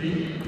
서.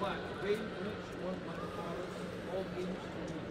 black, beige, rich, one black flowers, all beige,